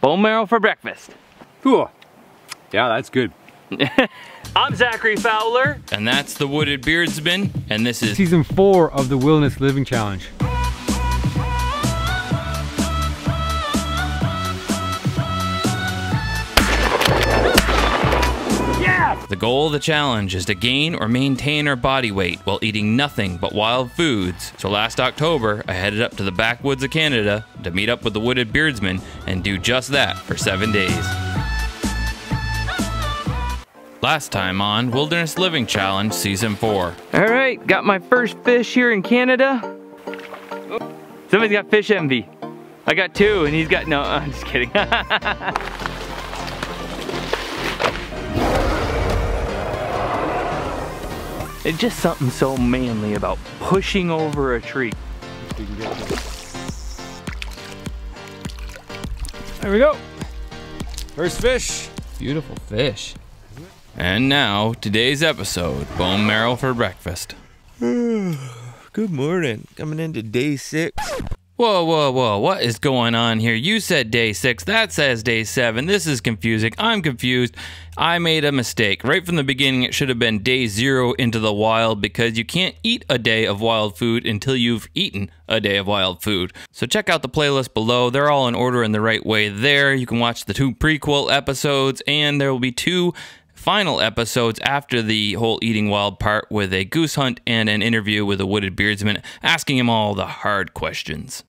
bone marrow for breakfast. Cool. Yeah, that's good. I'm Zachary Fowler. And that's the Wooded Beardsman, and this is Season four of the Wilderness Living Challenge. The goal of the challenge is to gain or maintain our body weight while eating nothing but wild foods. So last October, I headed up to the backwoods of Canada to meet up with the Wooded Beardsman and do just that for seven days. Last time on Wilderness Living Challenge Season 4. All right, got my first fish here in Canada. Somebody's got fish envy. I got two and he's got, no, I'm just kidding. It's just something so manly about pushing over a tree. There we go. First fish. Beautiful fish. And now, today's episode Bone Marrow for Breakfast. Good morning. Coming into day six. Whoa, whoa, whoa, what is going on here? You said day six, that says day seven. This is confusing. I'm confused. I made a mistake. Right from the beginning, it should have been day zero into the wild because you can't eat a day of wild food until you've eaten a day of wild food. So check out the playlist below. They're all in order in the right way there. You can watch the two prequel episodes, and there will be two final episodes after the whole eating wild part with a goose hunt and an interview with a wooded beardsman asking him all the hard questions.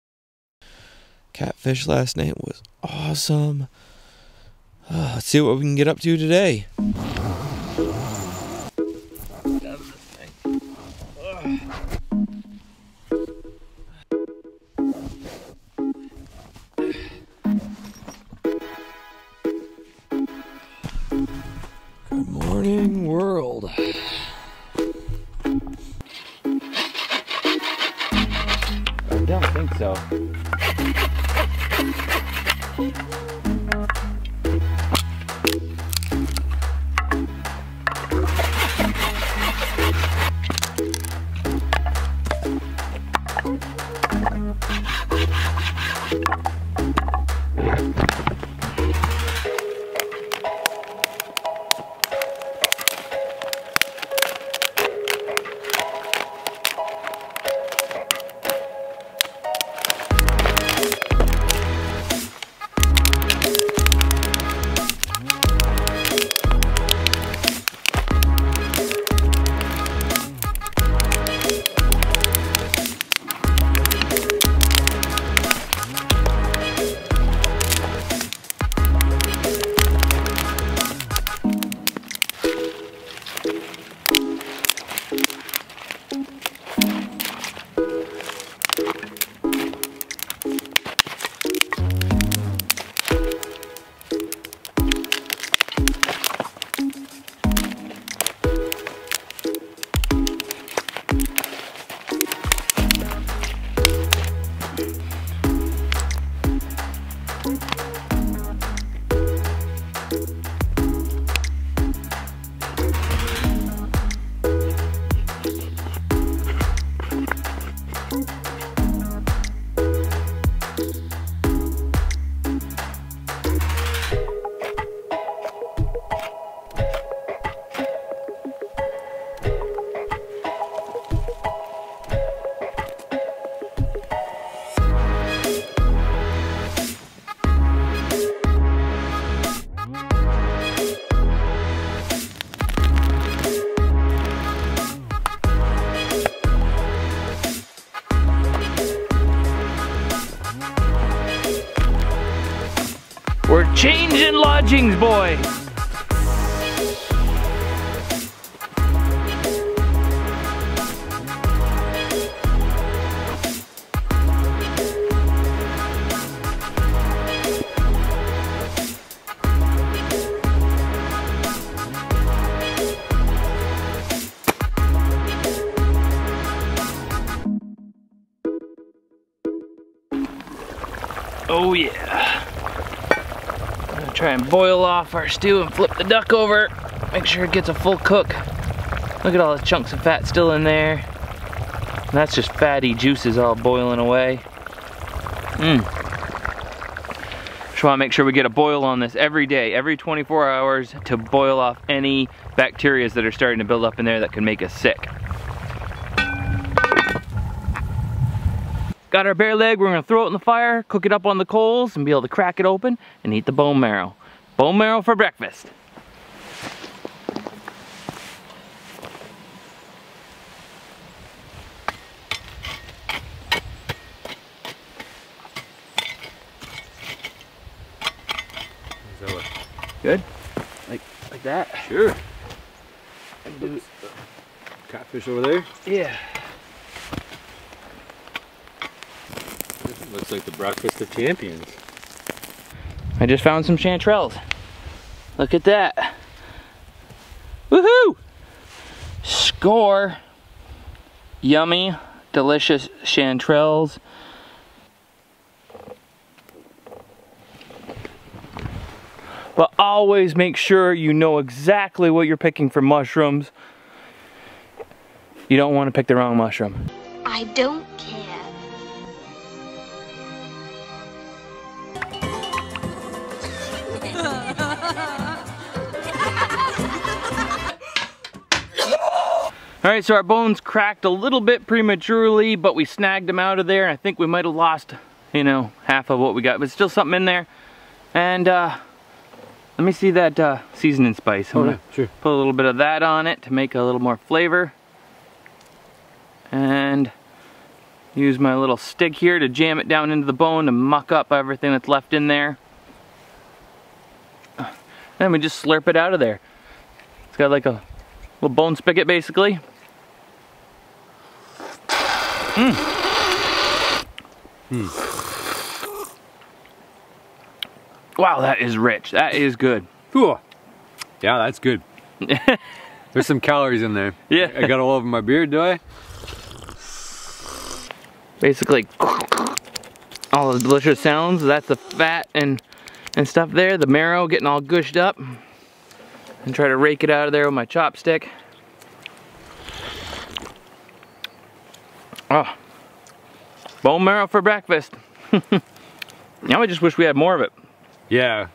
Catfish last night was awesome. Uh, let's see what we can get up to today. Good morning, world. I don't think so. We're lodgings, boy. Off our stew and flip the duck over. Make sure it gets a full cook. Look at all the chunks of fat still in there. And that's just fatty juices all boiling away. Mmm. Just wanna make sure we get a boil on this every day, every 24 hours to boil off any bacteria that are starting to build up in there that can make us sick. Got our bear leg, we're gonna throw it in the fire, cook it up on the coals, and be able to crack it open and eat the bone marrow. Bone marrow for breakfast. Is that what? Good? Like, like that? Sure. Catfish over there. Yeah. Looks like the breakfast of champions. I just found some chanterelles. Look at that. Woohoo! Score. Yummy, delicious chanterelles. But always make sure you know exactly what you're picking for mushrooms. You don't want to pick the wrong mushroom. I don't care. Right, so our bones cracked a little bit prematurely, but we snagged them out of there. I think we might have lost, you know, half of what we got, but still something in there. And uh, let me see that uh, seasoning spice. I'm Oh, gonna yeah, sure. Put a little bit of that on it to make a little more flavor. And use my little stick here to jam it down into the bone to muck up everything that's left in there. Then we just slurp it out of there. It's got like a little bone spigot basically. Mm. Wow, that is rich. That is good. Cool. Yeah, that's good. There's some calories in there. Yeah. I got all over my beard, do I? Basically, all the delicious sounds. That's the fat and and stuff there. The marrow getting all gushed up. And try to rake it out of there with my chopstick. Oh, bone marrow for breakfast. now I just wish we had more of it. Yeah.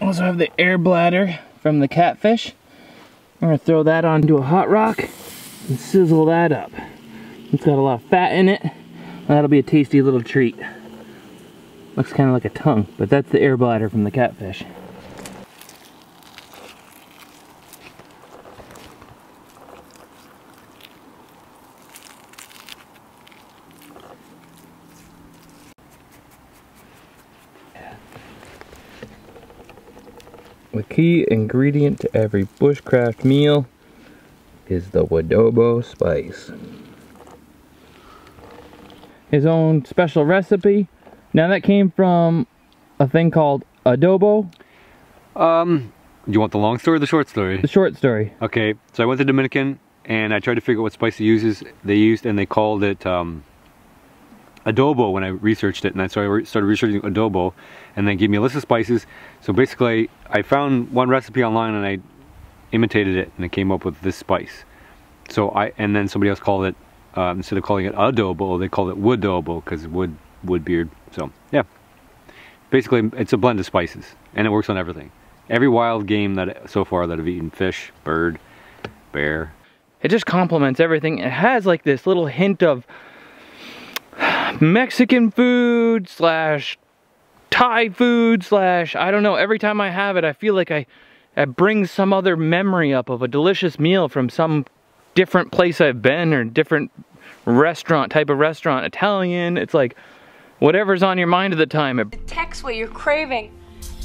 Also have the air bladder from the catfish. I'm gonna throw that onto a hot rock and sizzle that up. It's got a lot of fat in it. That'll be a tasty little treat. Looks kind of like a tongue, but that's the air bladder from the catfish. The key ingredient to every bushcraft meal is the Woodobo spice. His own special recipe. Now that came from a thing called adobo, Um, do you want the long story or the short story? the short story. Okay, so I went to Dominican and I tried to figure out what spice they uses they used and they called it um, adobo when I researched it and I started, re- started researching adobo and they gave me a list of spices. So basically I found one recipe online and I imitated it and it came up with this spice. So I and then somebody else called it um, instead of calling it adobo they called it wood woodobo because wood wood beard. So yeah, basically it's a blend of spices and it works on everything. Every wild game that so far that I've eaten fish, bird, bear, It just complements everything. It has like this little hint of Mexican food slash Thai food slash I don't know. Every time I have it, I feel like I it brings some other memory up of a delicious meal from some different place I've been or different restaurant type of restaurant. Italian. It's like whatever's on your mind at the time. It detects what you're craving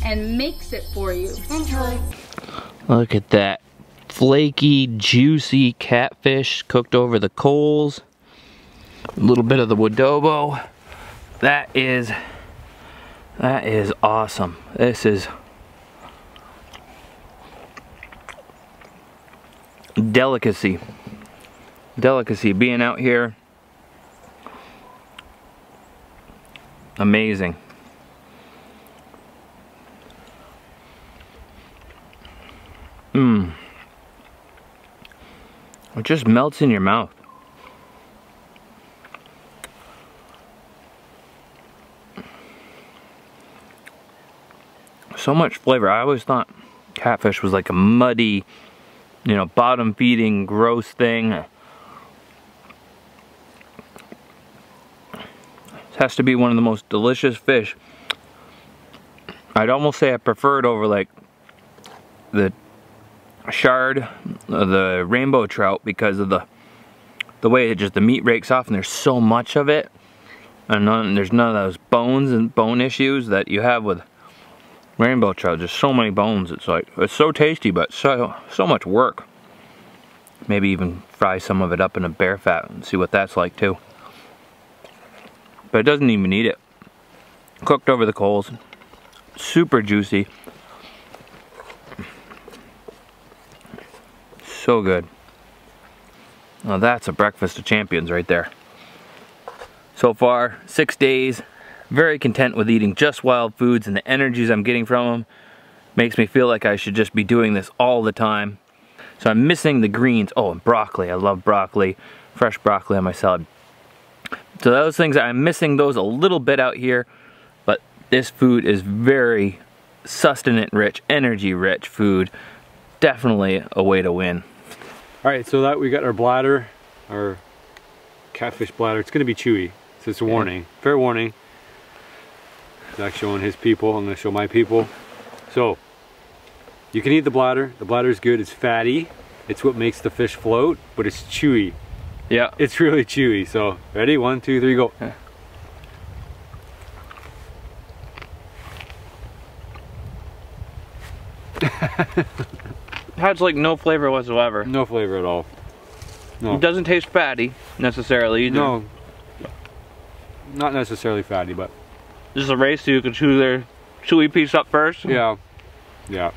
and makes it for you. Enjoy. Look at that. Flaky, juicy catfish cooked over the coals. A little bit of the woodobo. That is, that is awesome. This is delicacy. Delicacy being out here. Amazing. Mmm. It just melts in your mouth. So much flavor. I always thought catfish was like a muddy, you know, bottom feeding, gross thing. Has to be one of the most delicious fish. I'd almost say I prefer it over like the shard, uh, the rainbow trout because of the the way it just the meat rakes off and there's so much of it. And none, there's none of those bones and bone issues that you have with rainbow trout. Just so many bones it's like it's so tasty but so so much work. Maybe even fry some of it up in a bear fat and see what that's like too but it doesn't even need it cooked over the coals super juicy so good now that's a breakfast of champions right there so far six days very content with eating just wild foods and the energies I'm getting from them makes me feel like I should just be doing this all the time. So I'm missing the greens. Oh, and broccoli. I love broccoli. Fresh broccoli on my salad. So those things, I'm missing those a little bit out here, but this food is very sustenance rich, energy rich food. Definitely a way to win. All right, so that we got our bladder, our catfish bladder. It's gonna be chewy, so it's a warning, fair warning. Zach's showing his people, I'm gonna show my people. So, you can eat the bladder. The bladder is good, it's fatty. It's what makes the fish float, but it's chewy. Yeah. It's really chewy, so ready? One, two, three, go. Has like no flavor whatsoever. No flavor at all. No. It doesn't taste fatty necessarily either. No. Not necessarily fatty, but This is a race so you can chew their chewy piece up first. yeah. Yeah.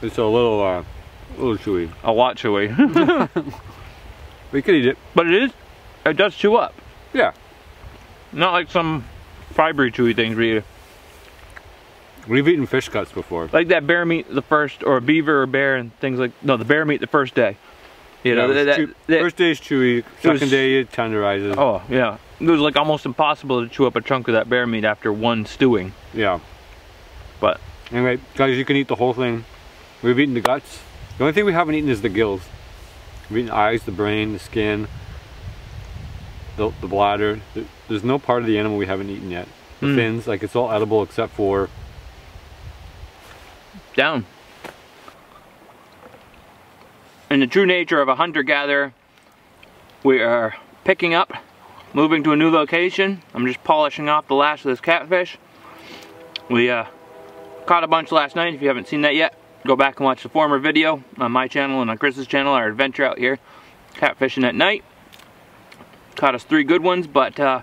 It's a little, uh, a little chewy. A lot chewy. We could eat it. but it is, it does chew up. Yeah. Not like some fibery chewy things we eat. We've eaten fish guts before. Like that bear meat the first, or beaver or bear and things like, no, the bear meat the first day. You know, Yeah, was that, chew- that- first day's chewy, second was- day it tenderizes. oh yeah. It was like almost impossible to chew up a chunk of that bear meat after one stewing. Yeah. But Anyway, guys, you can eat the whole thing. We've eaten the guts. The only thing we haven't eaten is the gills. We've eaten eyes, the brain, the skin, the, the bladder. There's no part of the animal we haven't eaten yet. The Mm. fins, like it's all edible except for down. In the true nature of a hunter-gatherer, we are picking up, moving to a new location. I'm just polishing off the last of this catfish. We uh, caught a bunch last night. If you haven't seen that yet, go back and watch the former video on my channel and on Chris's channel, our adventure out here, catfishing at night. Caught us three good ones, but uh,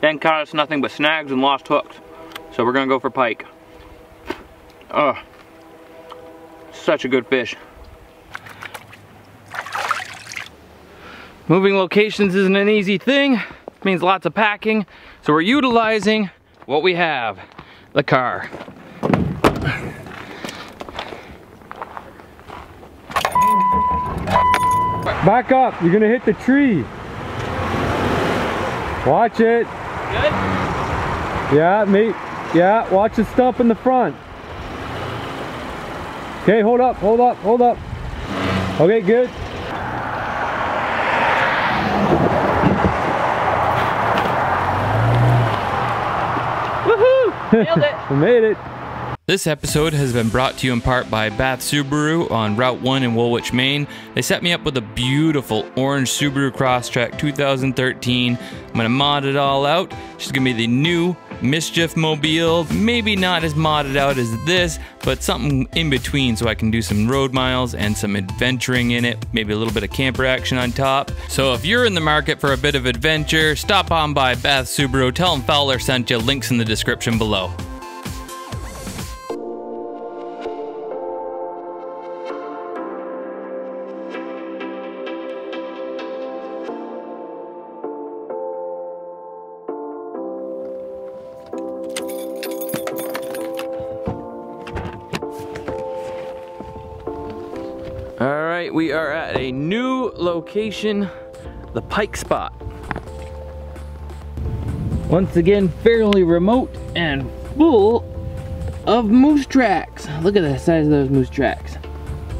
then caught us nothing but snags and lost hooks. So we're gonna go for pike. Oh, such a good fish. Moving locations isn't an easy thing. It means lots of packing. So we're utilizing what we have, the car. Back up, you're gonna hit the tree. Watch it. Good? Yeah, mate. Yeah, watch the stump in the front. Okay, hold up, hold up, hold up. Okay, good. Woohoo! Nailed it! We made it. This episode has been brought to you in part by Bath Subaru on Route 1 in Woolwich, Maine. They set me up with a beautiful orange Subaru Crosstrek 2013. I'm gonna mod it all out. She's gonna be the new Mischief Mobile. Maybe not as modded out as this, but something in between so I can do some road miles and some adventuring in it. Maybe a little bit of camper action on top. So if you're in the market for a bit of adventure, stop on by Bath Subaru. Tell them Fowler sent you. Links in the description below. Location, the Pike Spot. Once again, fairly remote and full of moose tracks. Look at the size of those moose tracks.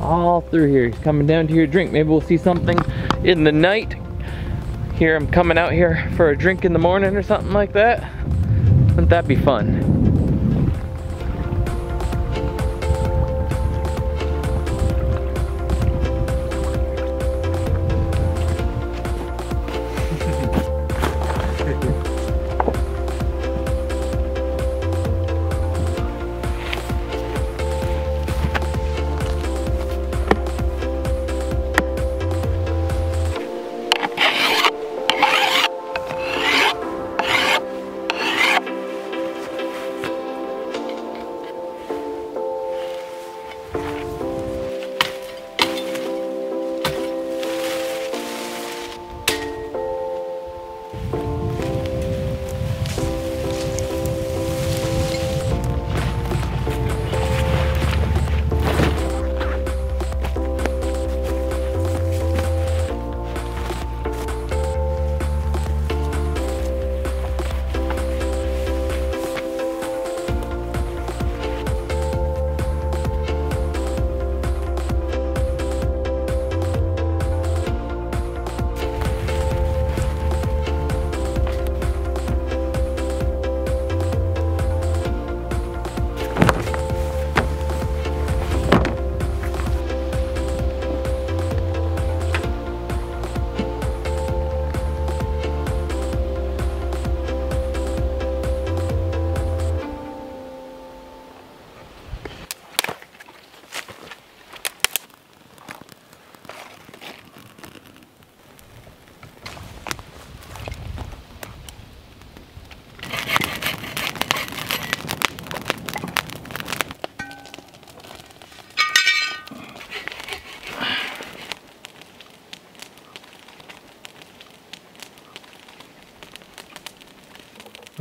All through here. He's coming down to your drink. Maybe we'll see something in the night. Here, I'm coming out here for a drink in the morning or something like that. Wouldn't that be fun?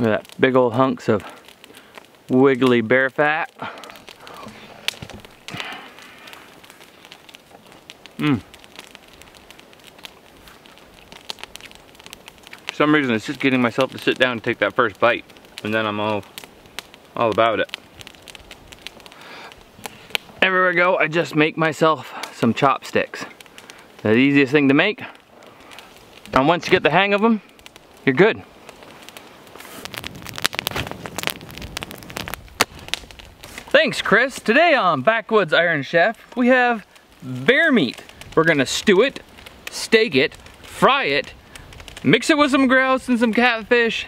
Look at that big old hunks of wiggly bear fat. Mmm. For some reason it's just getting myself to sit down and take that first bite. And then I'm all, all about it. Everywhere I go, I just make myself some chopsticks. The easiest thing to make. And once you get the hang of them, you're good. Thanks, Chris. Today on Backwoods Iron Chef, we have bear meat. We're gonna stew it, steak it, fry it, mix it with some grouse and some catfish,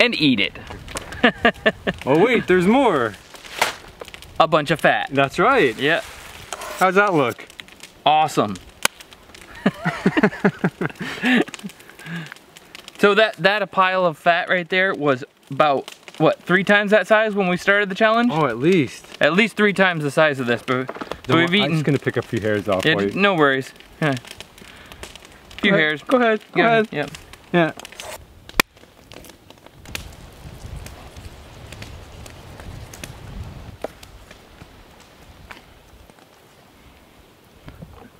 and eat it. Oh wait, there's more. A bunch of fat. That's right. Yeah, How's that look? awesome. so that, that a pile of fat right there was about, what, three times that size when we started the challenge? Oh, at least. At least three times the size of this, but, but we've eaten. I'm just gonna pick a few hairs off you. no worries. Yeah. Few ahead, hairs. Go ahead. Go Yeah, ahead. Yep. Yeah.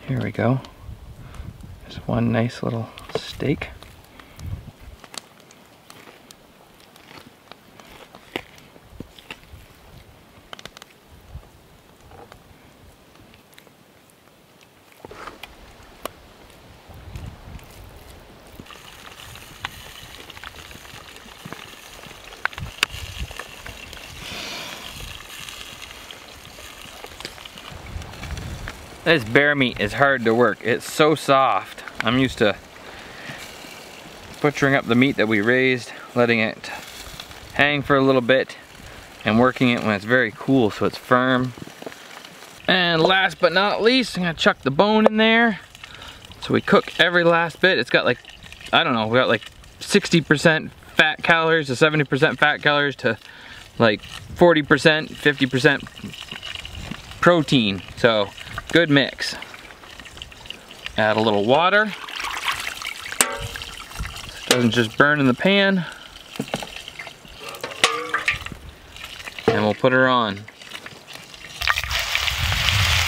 Here we go. There's one nice little steak. This bear meat is hard to work. It's so soft. I'm used to butchering up the meat that we raised, letting it hang for a little bit, and working it when it's very cool so it's firm. And last but not least, I'm gonna chuck the bone in there. So we cook every last bit. It's got like, I don't know, we got like 60% fat calories to 70% fat calories to like 40%, 50% protein. So good mix. Add a little water. So it doesn't just burn in the pan. And we'll put her on.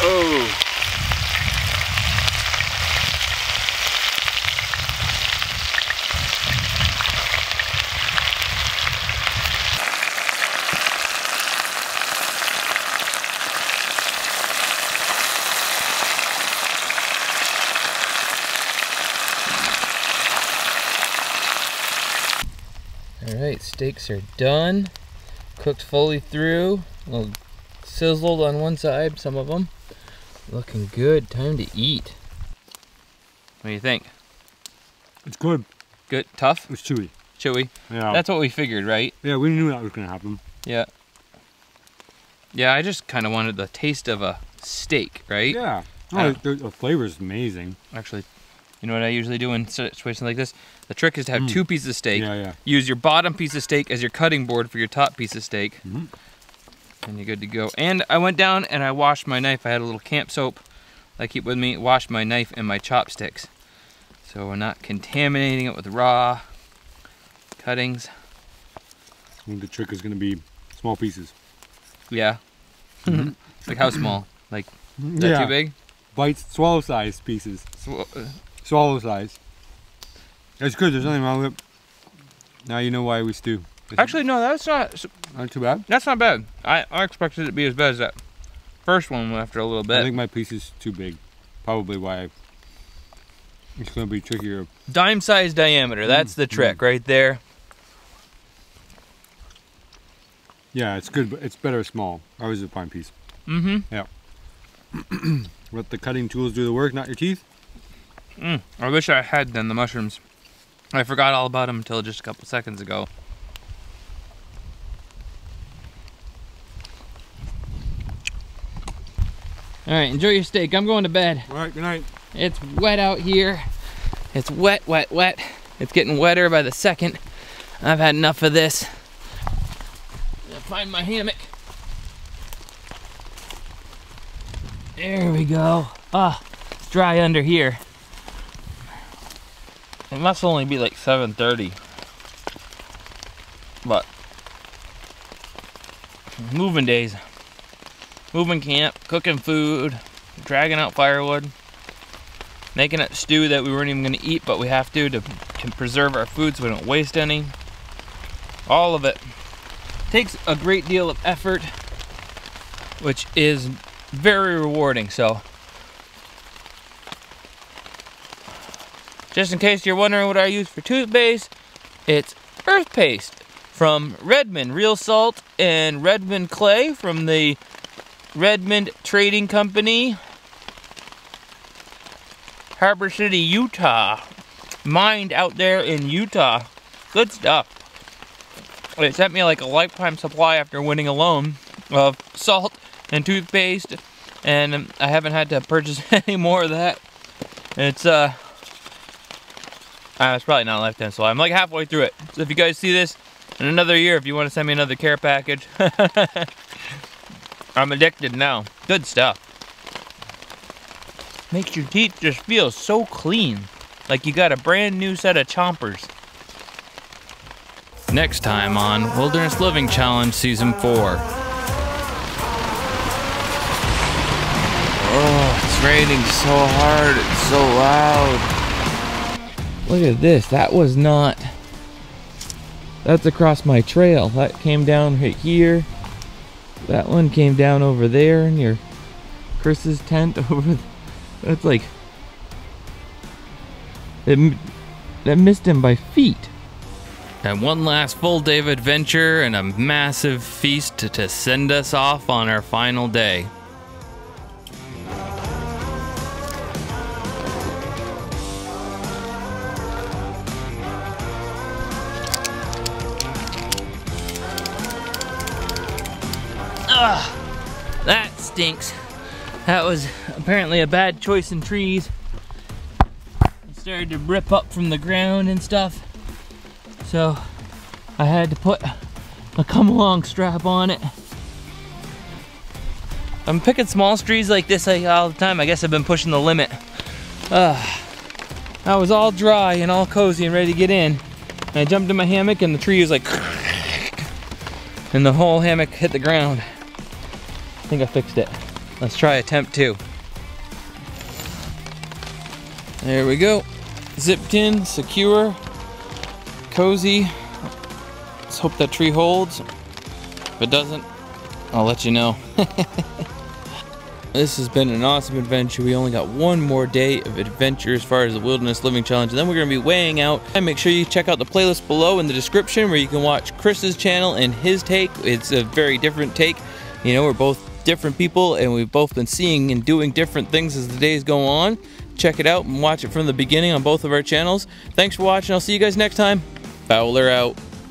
Oh. All right, steaks are done. Cooked fully through. A little sizzled on one side, some of them. Looking good. Time to eat. What do you think? It's good. Good? Tough? It's chewy. Chewy? Yeah. That's what we figured, right? yeah, we knew that was gonna happen. Yeah. Yeah, I just kind of wanted the taste of a steak, right? Yeah. Oh, the, the flavor is amazing. Actually, you know what I usually do in situations like this? The trick is to have Mm. two pieces of steak. Yeah, yeah. Use your bottom piece of steak as your cutting board for your top piece of steak. Mhm. And you're good to go. And I went down and I washed my knife. I had a little camp soap I keep with me. Washed my knife and my chopsticks. So we're not contaminating it with raw cuttings. I think the trick is gonna be small pieces. Yeah. like how small? Like, is that too big? Bites, swallow size pieces. So, uh, Swallow size. It's good. There's nothing wrong with it. Now you know why we stew. Actually, no, that's not. not too bad. That's not bad. I, I expected it to be as bad as that first one after a little bit. I think my piece is too big. Probably why I, it's gonna be trickier. Dime size diameter. That's the trick right there. Yeah, it's good, but it's better small. Ours is a fine piece. Mm-hmm. Yeah. Let the cutting tools do the work, not your teeth. Mm. I wish I had done the mushrooms. I forgot all about them until just a couple seconds ago. All right, enjoy your steak. I'm going to bed. All right, good night. It's wet out here. It's wet, wet, wet. It's getting wetter by the second. I've had enough of this. Gotta find my hammock. There we go. Ah, it's dry under here. Must only be like 7:30. But moving days. Moving camp, cooking food, dragging out firewood making a stew that we weren't even going to eat, but we have to to to preserve our food so we don't waste any. All of it takes a great deal of effort, which is very rewarding. So, just in case you're wondering what I use for toothpaste, it's earth paste from Redmond, real salt and Redmond clay from the Redmond Trading Company Heber City, Utah. Mined out there in Utah. Good stuff. It sent me like a lifetime supply after winning Alone of salt and toothpaste, and I haven't had to purchase any more of that. It's uh, uh it's probably not lifetime supply. I'm like halfway through it. So if you guys see this in another year, if you want to send me another care package, I'm addicted now. Good stuff makes your teeth just feel so clean. Like you got a brand new set of chompers. Next time on Wilderness Living Challenge Season 4. Oh, it's raining so hard, it's so loud. Look at this, that was not. That's across my trail. That came down right here. That one came down over there near Chris's tent over th- That's like. It, that missed him by feet. And one last full day of adventure and a massive feast to send us off on our final day. That was apparently a bad choice in trees. It started to rip up from the ground and stuff. So I had to put a come along strap on it. I'm picking small trees like this all the time. I guess I've been pushing the limit. Uh, I was all dry and all cozy and ready to get in. And I jumped in my hammock and the tree was like, and the whole hammock hit the ground. I think I fixed it. Let's try attempt two. There we go. Zipped in, secure, cozy. Let's hope that tree holds. If it doesn't, I'll let you know. This has been an awesome adventure. We only got one more day of adventure as far as the Wilderness Living Challenge, and then we're going to be weighing out. And make sure you check out the playlist below in the description where you can watch Chris's channel and his take. It's a very different take. You know, we're both different people, and we've both been seeing and doing different things as the days go on. Check it out and watch it from the beginning on both of our channels. Thanks for watching. I'll see you guys next time. Fowler out.